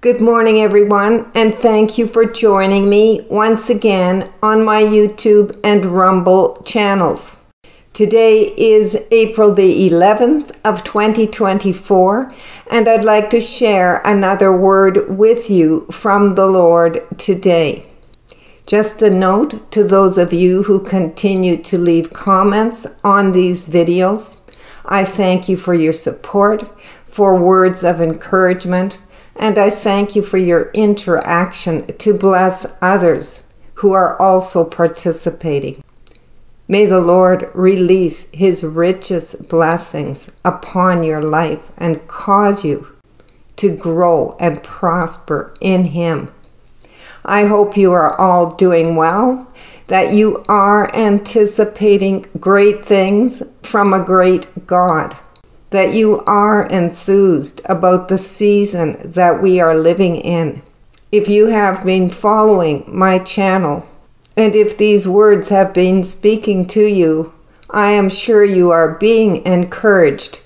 Good morning, everyone, and thank you for joining me once again on my YouTube and Rumble channels. Today is April the 11th of 2024, and I'd like to share another word with you from the Lord today. Just a note to those of you who continue to leave comments on these videos. I thank you for your support, for words of encouragement, and I thank you for your interaction to bless others who are also participating. May the Lord release his richest blessings upon your life and cause you to grow and prosper in him. I hope you are all doing well, that you are anticipating great things from a great God that you are enthused about the season that we are living in. If you have been following my channel, and if these words have been speaking to you, I am sure you are being encouraged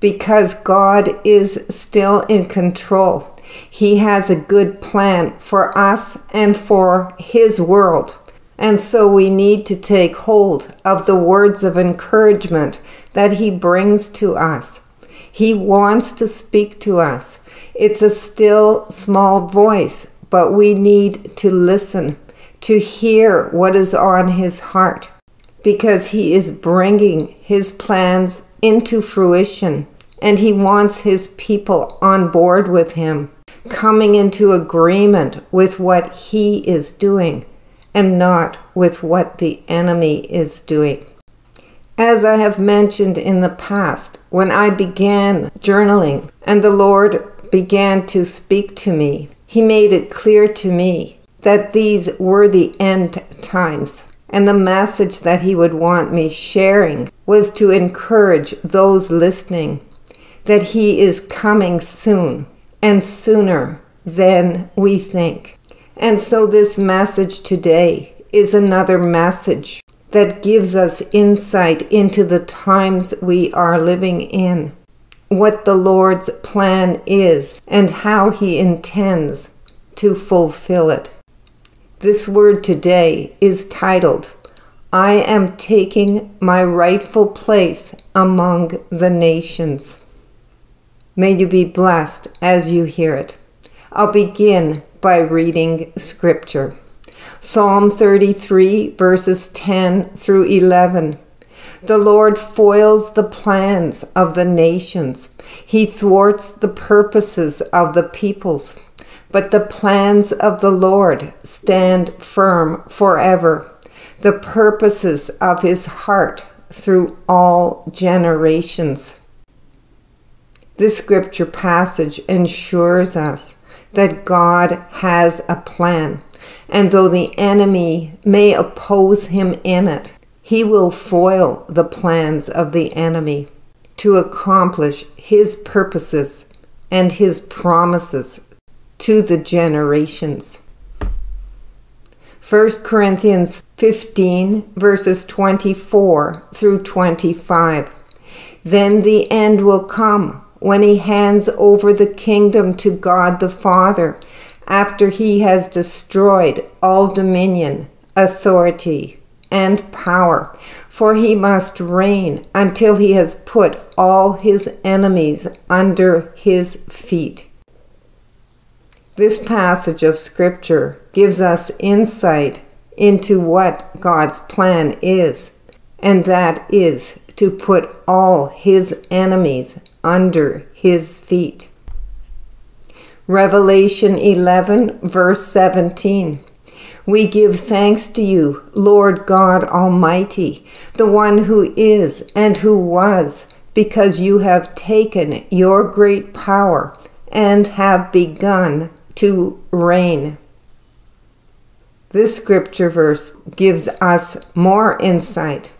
because God is still in control. He has a good plan for us and for His world. And so we need to take hold of the words of encouragement that He brings to us. He wants to speak to us. It's a still small voice, but we need to listen to hear what is on His heart because He is bringing His plans into fruition and He wants His people on board with Him, coming into agreement with what He is doing and not with what the enemy is doing. As I have mentioned in the past, when I began journaling and the Lord began to speak to me, He made it clear to me that these were the end times. And the message that He would want me sharing was to encourage those listening that He is coming soon and sooner than we think. And so, this message today is another message that gives us insight into the times we are living in, what the Lord's plan is, and how He intends to fulfill it. This word today is titled, I am taking my rightful place among the nations. May you be blessed as you hear it. I'll begin by reading scripture. Psalm 33, verses 10 through 11. The Lord foils the plans of the nations. He thwarts the purposes of the peoples. But the plans of the Lord stand firm forever, the purposes of his heart through all generations. This scripture passage ensures us that God has a plan, and though the enemy may oppose him in it, he will foil the plans of the enemy to accomplish his purposes and his promises to the generations. 1 Corinthians 15, verses 24 through 25. Then the end will come when he hands over the kingdom to God the Father after he has destroyed all dominion, authority, and power, for he must reign until he has put all his enemies under his feet. This passage of Scripture gives us insight into what God's plan is, and that is to put all his enemies under his feet. Revelation 11, verse 17. We give thanks to you, Lord God Almighty, the one who is and who was, because you have taken your great power and have begun to reign. This scripture verse gives us more insight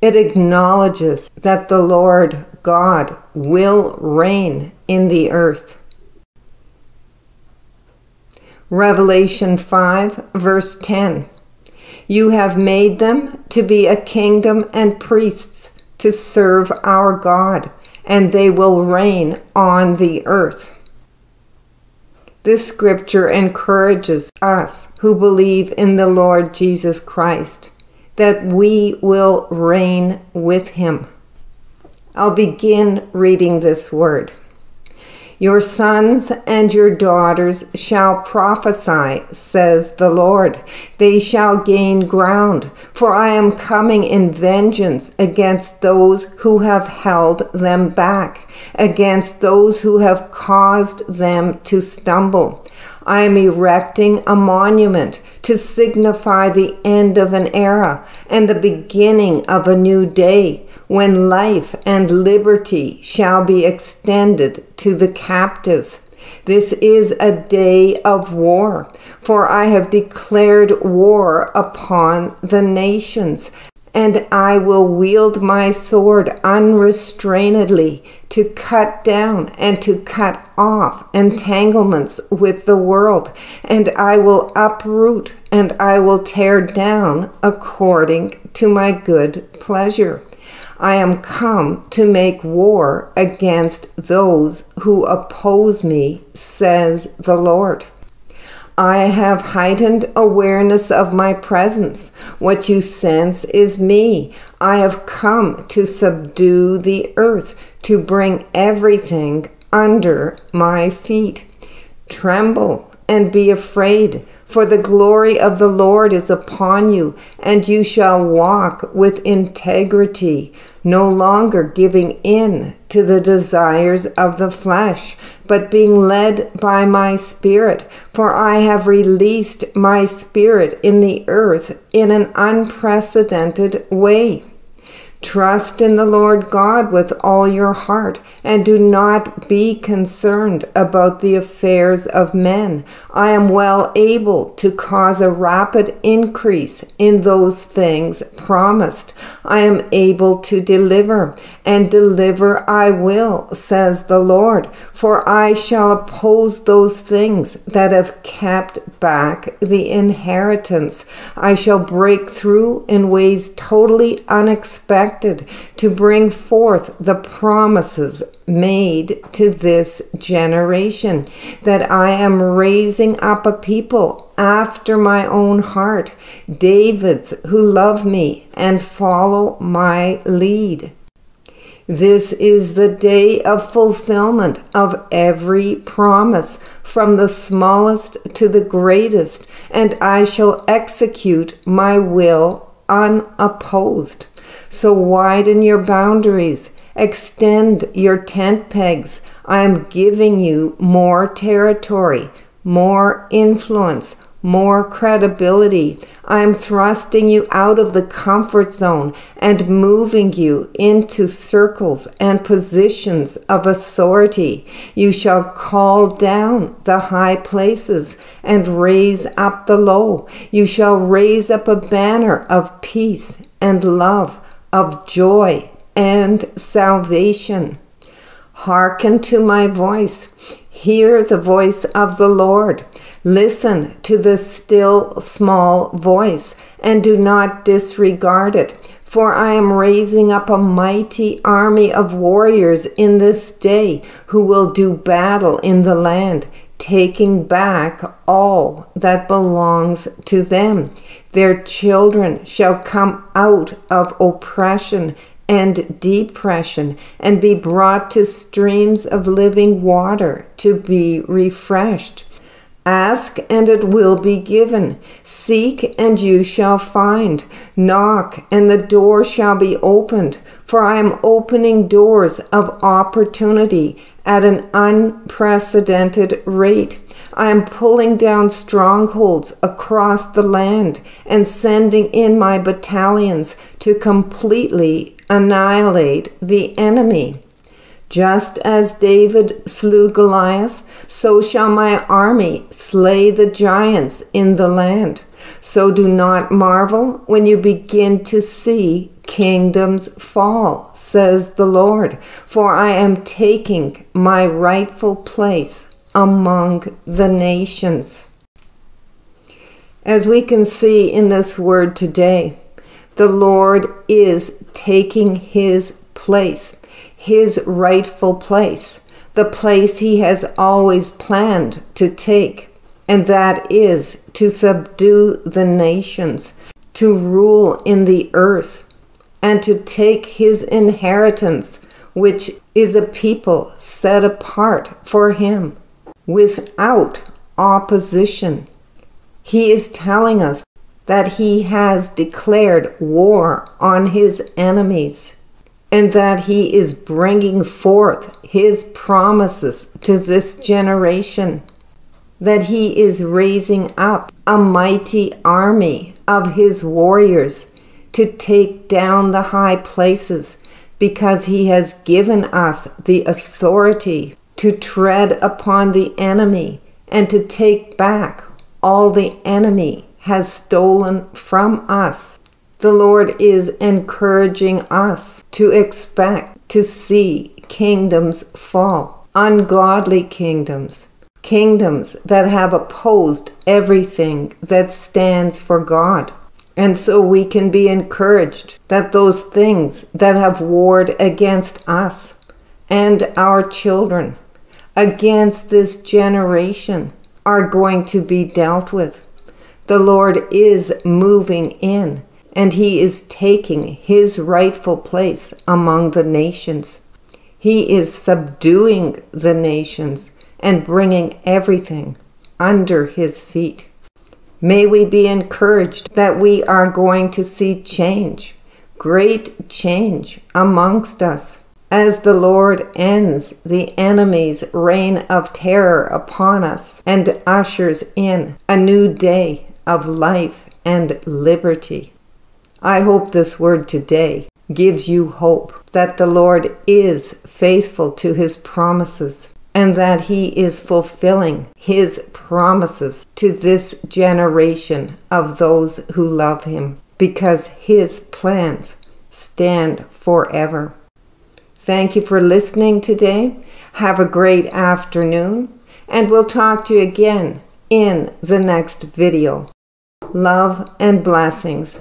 it acknowledges that the Lord God will reign in the earth. Revelation 5, verse 10. You have made them to be a kingdom and priests to serve our God, and they will reign on the earth. This scripture encourages us who believe in the Lord Jesus Christ that we will reign with him. I'll begin reading this word. Your sons and your daughters shall prophesy, says the Lord. They shall gain ground, for I am coming in vengeance against those who have held them back, against those who have caused them to stumble. I am erecting a monument to signify the end of an era and the beginning of a new day when life and liberty shall be extended to the captives. This is a day of war, for I have declared war upon the nations, and I will wield my sword unrestrainedly to cut down and to cut off entanglements with the world, and I will uproot and I will tear down according to my good pleasure. I am come to make war against those who oppose me, says the Lord. I have heightened awareness of my presence. What you sense is me. I have come to subdue the earth, to bring everything under my feet. Tremble and be afraid for the glory of the Lord is upon you, and you shall walk with integrity, no longer giving in to the desires of the flesh, but being led by my Spirit. For I have released my Spirit in the earth in an unprecedented way. Trust in the Lord God with all your heart, and do not be concerned about the affairs of men. I am well able to cause a rapid increase in those things promised. I am able to deliver, and deliver I will, says the Lord. For I shall oppose those things that have kept back the inheritance. I shall break through in ways totally unexpected to bring forth the promises made to this generation, that I am raising up a people after my own heart, David's who love me and follow my lead. This is the day of fulfillment of every promise, from the smallest to the greatest, and I shall execute my will unopposed. So widen your boundaries, extend your tent pegs. I am giving you more territory, more influence, more credibility. I am thrusting you out of the comfort zone and moving you into circles and positions of authority. You shall call down the high places and raise up the low. You shall raise up a banner of peace and love, of joy and salvation. Hearken to my voice. Hear the voice of the Lord. Listen to the still small voice and do not disregard it. For I am raising up a mighty army of warriors in this day who will do battle in the land, taking back all that belongs to them. Their children shall come out of oppression and depression and be brought to streams of living water to be refreshed. Ask and it will be given. Seek and you shall find. Knock and the door shall be opened. For I am opening doors of opportunity at an unprecedented rate. I am pulling down strongholds across the land and sending in my battalions to completely annihilate the enemy. Just as David slew Goliath, so shall my army slay the giants in the land. So do not marvel when you begin to see kingdoms fall, says the Lord, for I am taking my rightful place among the nations. As we can see in this word today, the Lord is taking his place, his rightful place. the place he has always planned to take, and that is to subdue the nations, to rule in the earth, and to take his inheritance, which is a people set apart for him, without opposition. He is telling us that he has declared war on his enemies and that he is bringing forth his promises to this generation, that he is raising up a mighty army of his warriors to take down the high places because he has given us the authority to tread upon the enemy and to take back all the enemy has stolen from us. The Lord is encouraging us to expect to see kingdoms fall, ungodly kingdoms, kingdoms that have opposed everything that stands for God. And so we can be encouraged that those things that have warred against us and our children, against this generation, are going to be dealt with. The Lord is moving in and he is taking his rightful place among the nations. He is subduing the nations and bringing everything under his feet. May we be encouraged that we are going to see change, great change amongst us, as the Lord ends the enemy's reign of terror upon us and ushers in a new day of life and liberty. I hope this word today gives you hope that the Lord is faithful to his promises and that he is fulfilling his promises to this generation of those who love him because his plans stand forever. Thank you for listening today. Have a great afternoon, and we'll talk to you again in the next video. Love and blessings.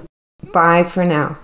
Bye for now.